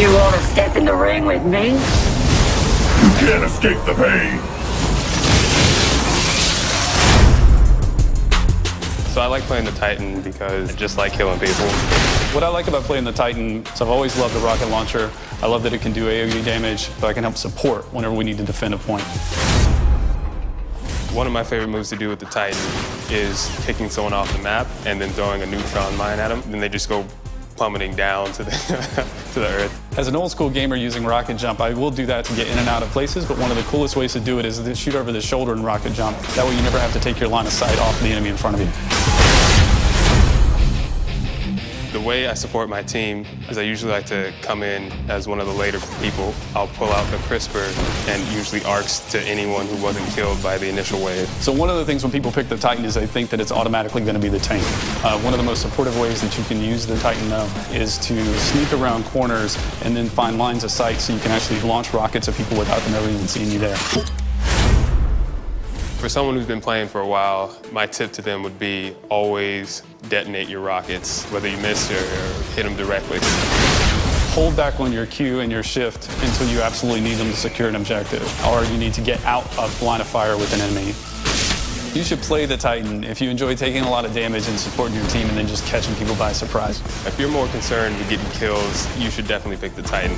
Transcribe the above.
You want to step in the ring with me? You can't escape the pain. So I like playing the Titan because I just like killing people. What I like about playing the Titan is I've always loved the rocket launcher. I love that it can do AoE damage, but I can help support whenever we need to defend a point. One of my favorite moves to do with the Titan is kicking someone off the map and then throwing a neutron mine at them. Then they just go plummeting down to the, to the earth. As an old school gamer using rocket jump, I will do that to get in and out of places, but one of the coolest ways to do it is to shoot over the shoulder and rocket jump. That way you never have to take your line of sight off the enemy in front of you. The way I support my team is I usually like to come in as one of the later people. I'll pull out the crisper and usually arcs to anyone who wasn't killed by the initial wave. So one of the things when people pick the Titan is they think that it's automatically going to be the tank. Uh, one of the most supportive ways that you can use the Titan though is to sneak around corners and then find lines of sight so you can actually launch rockets at people without them ever even seeing you there. For someone who's been playing for a while, my tip to them would be always detonate your rockets, whether you miss or, or hit them directly. Hold back on your Q and your shift until you absolutely need them to secure an objective, or you need to get out of line of fire with an enemy. You should play the Titan if you enjoy taking a lot of damage and supporting your team and then just catching people by surprise. If you're more concerned with getting kills, you should definitely pick the Titan.